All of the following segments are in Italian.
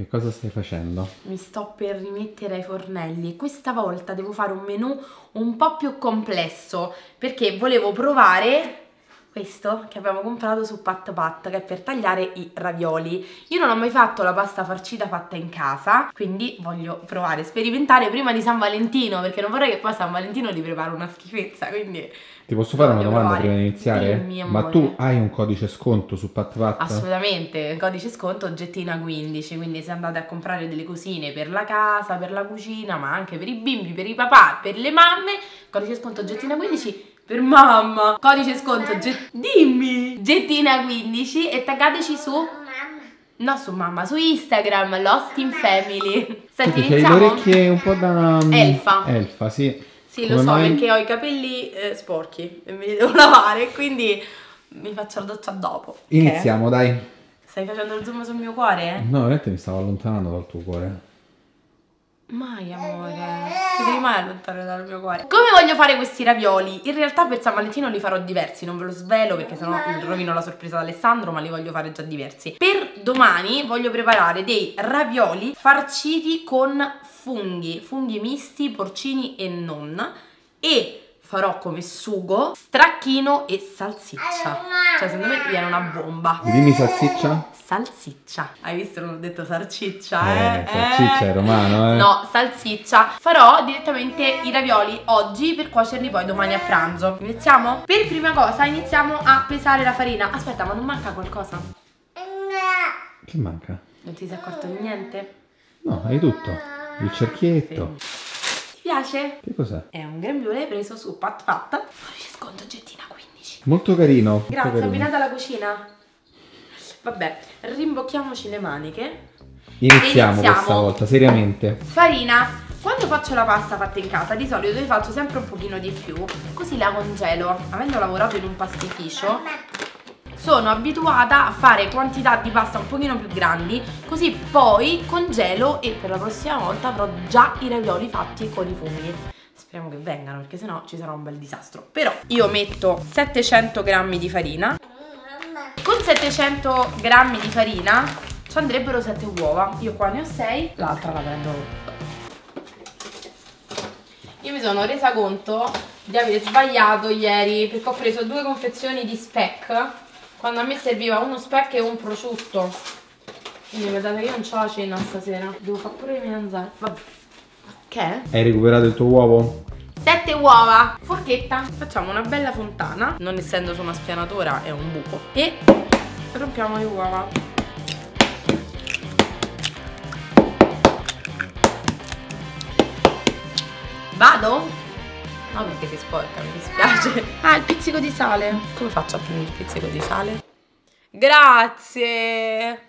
Che cosa stai facendo? Mi sto per rimettere ai fornelli e questa volta devo fare un menù un po' più complesso perché volevo provare questo che abbiamo comprato su Pat Pat che è per tagliare i ravioli io non ho mai fatto la pasta farcita fatta in casa quindi voglio provare, sperimentare prima di San Valentino perché non vorrei che poi San Valentino ti preparo una schifezza quindi Ti posso fare una domanda provare. prima di iniziare? Dimmi, Ma tu hai un codice sconto su PatPat? Assolutamente, codice sconto Gettina15, quindi se andate a comprare delle cosine per la casa, per la cucina, ma anche per i bimbi, per i papà, per le mamme, codice sconto Gettina15 per mamma, codice sconto Get- dimmi Gettina15 e taggateci su no su mamma, su Instagram Lost in Family. Senti, che hai le iniziamo? orecchie un po' da... Elfa. Elfa, sì. Sì, lo Come so, mai? perché ho i capelli eh, sporchi e me li devo lavare, quindi mi faccio la doccia dopo. Iniziamo, dai. Stai facendo il zoom sul mio cuore? No, veramente mi stavo allontanando dal tuo cuore. Mai amore, ti devi mai allontanare dal mio cuore. Come voglio fare questi ravioli? In realtà per San Valentino li farò diversi, non ve lo svelo perché sennò rovino la sorpresa ad Alessandro, ma li voglio fare già diversi. Per domani voglio preparare dei ravioli farciti con funghi, funghi misti, porcini e non. E farò come sugo stracchino e salsiccia. Cioè secondo me viene una bomba. Dimmi salsiccia? Salsiccia. Hai visto? Non ho detto sarciccia, eh? Eh, salsiccia è romano, eh. No, salsiccia. Farò direttamente i ravioli oggi per cuocerli poi domani a pranzo. Iniziamo? Per prima cosa iniziamo a pesare la farina. Aspetta, ma non manca qualcosa? Che manca? Non ti sei accorto di niente? No, hai tutto. Il cerchietto. Ti piace? Che cos'è? È un grembiule preso su Pat Pat. Fuori sconto Gettina 15. Molto carino. molto Grazie, carino. abbinata alla cucina. Vabbè, rimbocchiamoci le maniche. Iniziamo, Iniziamo. questa volta, seriamente. Farina. Quando faccio la pasta fatta in casa, di solito ne faccio sempre un pochino di più, così la congelo. Avendo lavorato in un pastificio, sono abituata a fare quantità di pasta un pochino più grandi, così poi congelo e per la prossima volta avrò già i ravioli fatti con i funghi. Speriamo che vengano, perché sennò ci sarà un bel disastro. Però io metto 700 g di farina. Con 700 g di farina ci andrebbero 7 uova. Io qua ne ho 6, l'altra la prendo io mi sono resa conto di aver sbagliato ieri perché ho preso due confezioni di speck quando a me serviva uno speck e un prosciutto. Quindi guardate che io non c'ho la cena stasera. Devo fare pure le melanzane. Vabbè. Che? Hai recuperato il tuo uovo? 7 uova, forchetta. Facciamo una bella fontana, non essendo su una spianatura è un buco. E rompiamo le uova. Vado? No, perché si sporca, mi dispiace. Ah, il pizzico di sale. Come faccio a prendere il pizzico di sale? Grazie!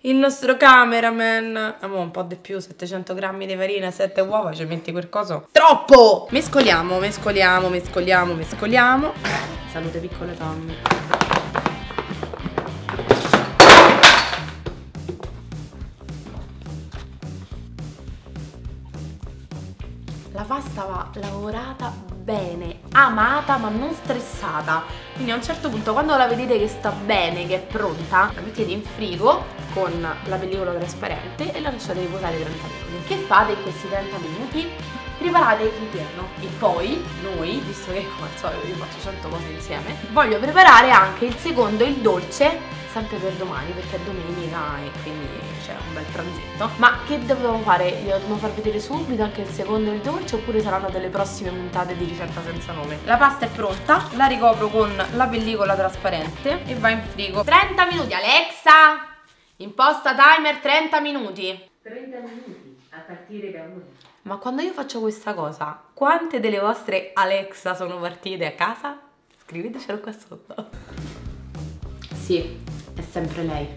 Il nostro cameraman. Amo un po' di più, 700 grammi di farina, 7 uova, ci metti quel coso. Troppo! Mescoliamo, mescoliamo, mescoliamo, mescoliamo. Salute piccole Tommy. La pasta va lavorata bene, amata ma non stressata. Quindi a un certo punto quando la vedete che sta bene, che è pronta, la mettete in frigo con la pellicola trasparente e la lasciate riposare 30 minuti. Che fate in questi 30 minuti? Preparate il ripieno e poi noi, visto che come al solito io faccio 100 cose insieme, voglio preparare anche il secondo, il dolce, sempre per domani perché è domenica e quindi c'è un bel pranzetto. Ma che dobbiamo fare? Glielo dobbiamo far vedere subito anche il secondo e il dolce oppure saranno delle prossime puntate di ricetta senza nome? La pasta è pronta, la ricopro con la pellicola trasparente e va in frigo. 30 minuti, Alexa! Imposta timer 30 minuti. 30 minuti a partire da ora. Ma quando io faccio questa cosa, quante delle vostre Alexa sono partite a casa? Scrivetecelo qua sotto. Sì, è sempre lei,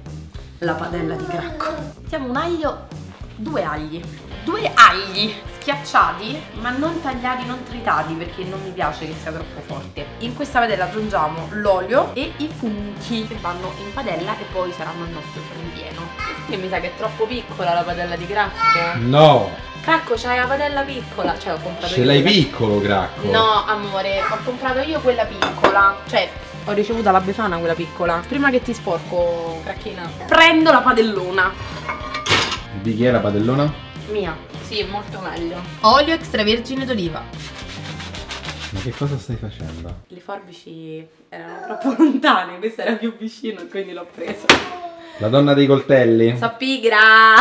la padella di Cracco. Mettiamo un aglio, due agli, due agli schiacciati, ma non tagliati, non tritati, perché non mi piace che sia troppo forte. In questa padella aggiungiamo l'olio e i funghi che vanno in padella e poi saranno il nostro ripieno. Che mi sa che è troppo piccola la padella di Cracco. No! Cracco, c'hai la padella piccola, cioè ho comprato Ce io l'hai quella- piccolo, Gracco? No, amore, ho comprato io quella piccola. Cioè, ho ricevuto la befana quella piccola. Prima che ti sporco, cracchina. Prendo la padellona. Di chi è la padellona? Mia. Sì, molto meglio. Olio extravergine d'oliva. Ma che cosa stai facendo? Le forbici erano troppo lontane, questo era più vicino e quindi l'ho preso. La donna dei coltelli? So pigra!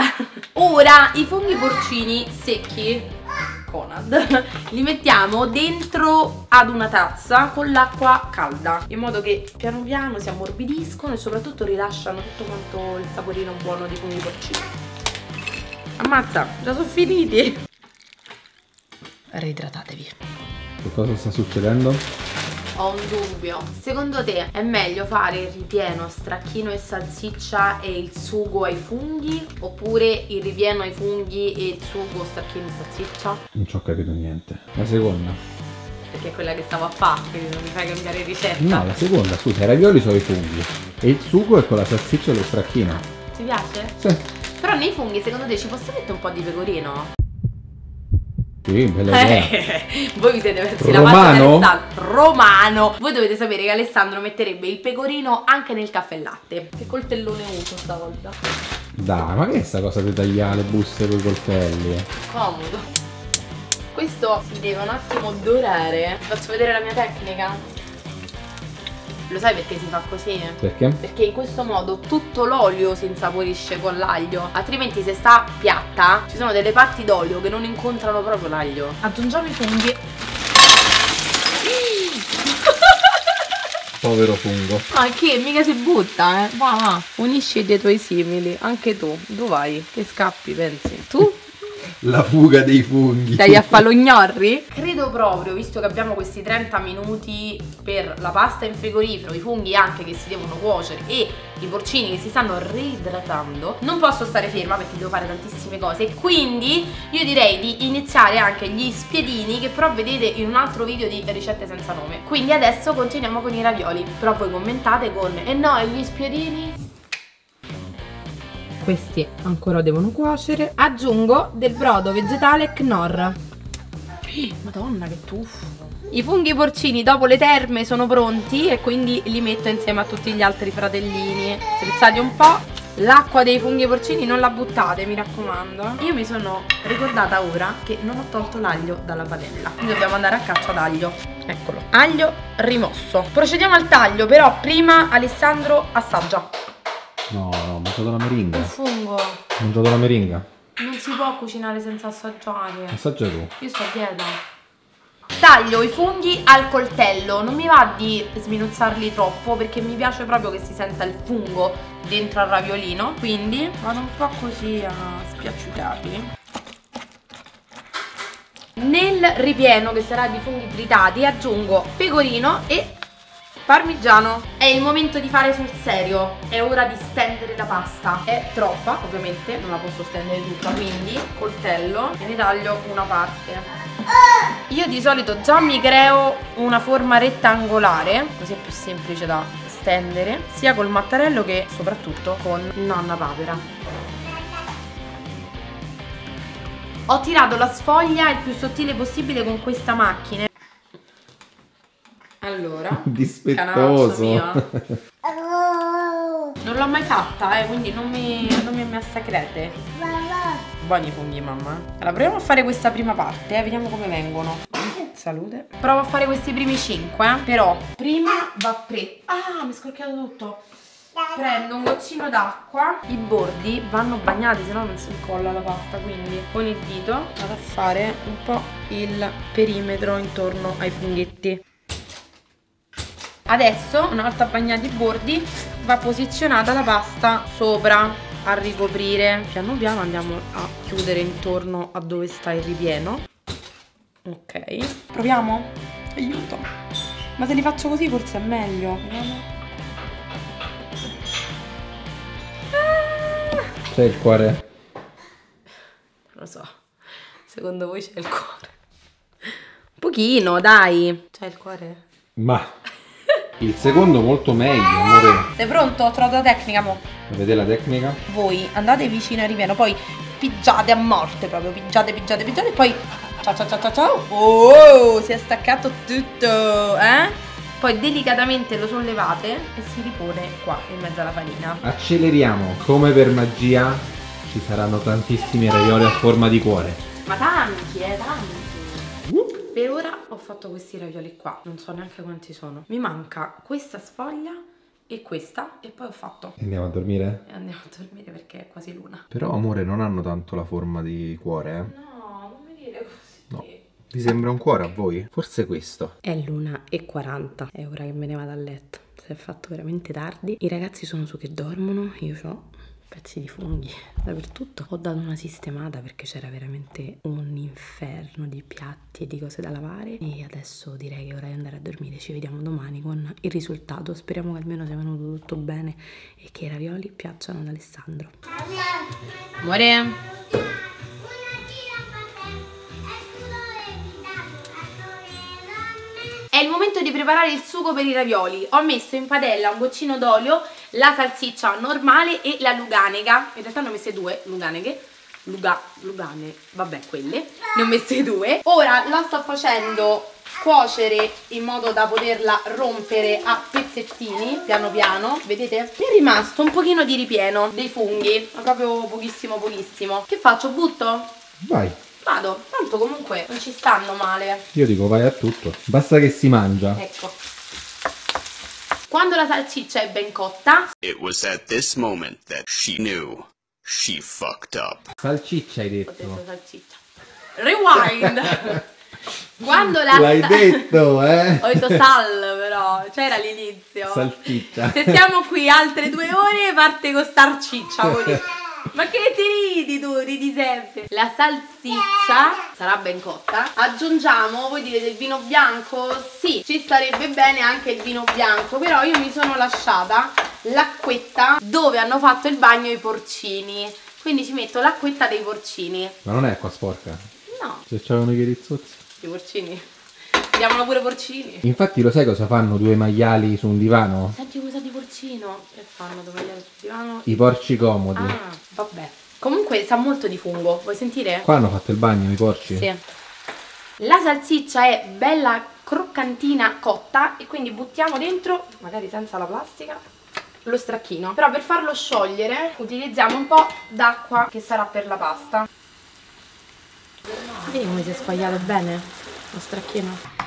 Ora i funghi porcini secchi, Conad, li mettiamo dentro ad una tazza con l'acqua calda, in modo che piano piano si ammorbidiscono e soprattutto rilasciano tutto quanto il saporino buono dei funghi porcini. Ammazza, già sono finiti! Reidratatevi. Che cosa sta succedendo? Ho un dubbio. Secondo te è meglio fare il ripieno stracchino e salsiccia e il sugo ai funghi? Oppure il ripieno ai funghi e il sugo stracchino e salsiccia? Non ci ho capito niente. La seconda? Perché è quella che stavo a fare, quindi non mi fai cambiare ricetta. No, la seconda, scusa, i ravioli sono i funghi. E il sugo è con la salsiccia e lo stracchino. Ti piace? Sì. Però nei funghi secondo te ci posso mettere un po' di pecorino? Sì, bella idea. Eh, voi vi siete messi Romano? la parte di Alessandro Romano Voi dovete sapere che Alessandro metterebbe il pecorino anche nel caffè e latte Che coltellone uso stavolta Dai, ma che è sta cosa di tagliare le buste con i coltelli? Comodo Questo si deve un attimo dorare Ti faccio vedere la mia tecnica Lo sai perché si fa così? Perché? Perché in questo modo tutto l'olio si insaporisce con l'aglio Altrimenti se sta piatta Ci sono delle parti d'olio che non incontrano proprio l'aglio Aggiungiamo i funghi Povero fungo. Ma che mica si butta, eh? Va, va. Unisci dei tuoi simili, anche tu. Dove vai? Che scappi, pensi? Tu? La fuga dei funghi. Stai a falognorri? Credo proprio, visto che abbiamo questi 30 minuti per la pasta in frigorifero, i funghi anche che si devono cuocere e i porcini che si stanno reidratando, non posso stare ferma perché devo fare tantissime cose. Quindi io direi di iniziare anche gli spiedini che però vedete in un altro video di ricette senza nome. Quindi adesso continuiamo con i ravioli. Però voi commentate con e no, e gli spiedini? Questi ancora devono cuocere. Aggiungo del brodo vegetale Knorr. Madonna che tuffo. I funghi porcini dopo le terme sono pronti e quindi li metto insieme a tutti gli altri fratellini. Strizzati un po'. L'acqua dei funghi porcini non la buttate, mi raccomando. Io mi sono ricordata ora che non ho tolto l'aglio dalla padella. Quindi dobbiamo andare a caccia d'aglio. Eccolo. Aglio rimosso. Procediamo al taglio, però prima Alessandro assaggia. No, mangiato la meringa. Un fungo. Ho mangiato la meringa. Non si può cucinare senza assaggiare. Assaggia tu. Io sto a dieta. Taglio i funghi al coltello, non mi va di sminuzzarli troppo perché mi piace proprio che si senta il fungo dentro al raviolino, quindi vado un po' così a spiacciutarli. Nel ripieno che sarà di funghi tritati aggiungo pecorino e parmigiano. È il momento di fare sul serio, è ora di stendere la pasta. È troppa, ovviamente, non la posso stendere tutta, quindi coltello e ne taglio una parte. Io di solito già mi creo una forma rettangolare, così è più semplice da stendere, sia col mattarello che soprattutto con nonna papera. Ho tirato la sfoglia il più sottile possibile con questa macchina. Allora, Dispettoso. mio. Non l'ho mai fatta, eh, quindi non mi, non mi massacrete. Buoni i funghi, mamma. Allora, proviamo a fare questa prima parte, eh, vediamo come vengono. Salute. Provo a fare questi primi 5, però prima va pre... Ah, mi è scocchiato tutto. Prendo un goccino d'acqua, i bordi vanno bagnati, se no non si incolla la pasta, quindi con il dito vado a fare un po' il perimetro intorno ai funghetti. Adesso, una volta bagnati i bordi, va posizionata la pasta sopra a ricoprire. Piano piano andiamo a chiudere intorno a dove sta il ripieno. Ok. Proviamo? Aiuto. Ma se li faccio così forse è meglio. Vediamo. C'è il cuore? Non lo so. Secondo voi c'è il cuore? Un pochino, dai. C'è il cuore? Ma il secondo molto meglio, amore. Sei pronto? Ho trovato la tecnica, mo. Vedete la tecnica? Voi andate vicino al ripieno, poi pigiate a morte proprio, pigiate, pigiate, pigiate, e poi ciao ciao ciao ciao ciao. Oh, si è staccato tutto, eh? Poi delicatamente lo sollevate e si ripone qua in mezzo alla farina. Acceleriamo come per magia Ci saranno tantissimi ravioli a forma di cuore. Ma tanti, eh, tanti. Per ora ho fatto questi ravioli qua, non so neanche quanti sono. Mi manca questa sfoglia e questa e poi ho fatto. Andiamo a dormire? E andiamo a dormire perché è quasi luna. Però, amore, non hanno tanto la forma di cuore, eh? No, non mi dire così. No. Vi sembra un cuore a voi? Forse questo. È l'una e 40, è ora che me ne vado a letto. Si è fatto veramente tardi. I ragazzi sono su che dormono, io ho pezzi di funghi dappertutto. Ho dato una sistemata perché c'era veramente un inferno di piatti e di cose da lavare e adesso direi che è ora di andare a dormire. Ci vediamo domani con il risultato. Speriamo che almeno sia venuto tutto bene e che i ravioli piacciono ad Alessandro. Amore, È il momento di preparare il sugo per i ravioli. Ho messo in padella un goccino d'olio, la salsiccia normale e la luganega. In realtà ne ho messe due luganeghe. Luga, lugane, vabbè quelle. Ne ho messe due. Ora la sto facendo cuocere in modo da poterla rompere a pezzettini piano piano vedete mi è rimasto un pochino di ripieno dei funghi ma proprio pochissimo pochissimo che faccio butto? Vai. vado tanto comunque non ci stanno male Io dico vai a tutto. Basta che si mangia. Ecco. Quando la salsiccia è ben cotta, It was at this moment that she knew she fucked up. Salciccia hai ho detto detto. salsiccia. Rewind! Quando la L'hai detto, eh? Ho detto sal però, c'era l'inizio. Salsiccia. Se stiamo qui altre due ore parte con starciccia, dire. Ma che ti ridi tu? Ridi sempre. La salsiccia sarà ben cotta. Aggiungiamo, voi dite del vino bianco? Sì, ci starebbe bene anche il vino bianco, però io mi sono lasciata l'acquetta dove hanno fatto il bagno i porcini. Quindi ci metto l'acquetta dei porcini. Ma non è acqua sporca. No, Se c'avevano i rizzozzi. i porcini. Chiamano pure porcini. Infatti lo sai cosa fanno due maiali su un divano? Senti cosa di porcino? Che fanno dove sul divano? I porci comodi. Ah, vabbè. Comunque sa molto di fungo. Vuoi sentire? Qua hanno fatto il bagno i porci? Sì. La salsiccia è bella croccantina cotta e quindi buttiamo dentro, magari senza la plastica, lo stracchino. Però per farlo sciogliere utilizziamo un po' d'acqua che sarà per la pasta. Vedi come si è squagliato bene lo stracchino?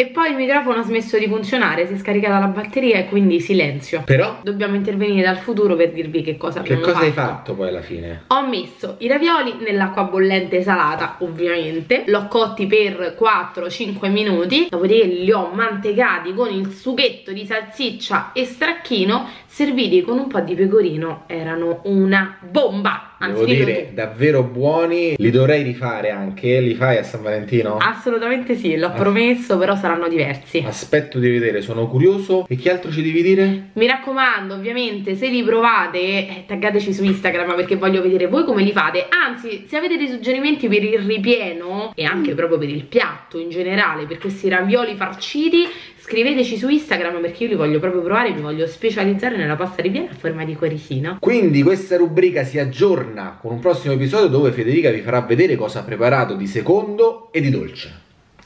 E poi il microfono ha smesso di funzionare, si è scaricata la batteria e quindi silenzio. Però, Dobbiamo intervenire dal futuro per dirvi che cosa che abbiamo cosa hai fatto poi alla fine? ho messo i ravioli nell'acqua bollente salata, ovviamente. L'ho cotti per 4-5 minuti. Dopodiché li ho mantecati con il sughetto di salsiccia e stracchino, serviti con un po' di pecorino. Erano una bomba. Anzi, Devo dire, tu. davvero buoni. Li dovrei rifare anche. Li fai a San Valentino? Assolutamente sì, l'ho promesso, però saranno diversi. Aspetto di vedere, sono curioso. E che altro ci devi dire? Mi raccomando, ovviamente, se li provate, eh, taggateci su Instagram perché voglio vedere voi come li fate. Anzi, se avete dei suggerimenti per il ripieno e anche proprio per il piatto in generale, per questi ravioli farciti, scriveteci su Instagram perché io li voglio proprio provare, mi voglio specializzare nella pasta ripiena a forma di cuoricino. Quindi questa rubrica si aggiorna con un prossimo episodio dove Federica vi farà vedere cosa ha preparato di secondo e di dolce.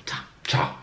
Ciao! Ciao!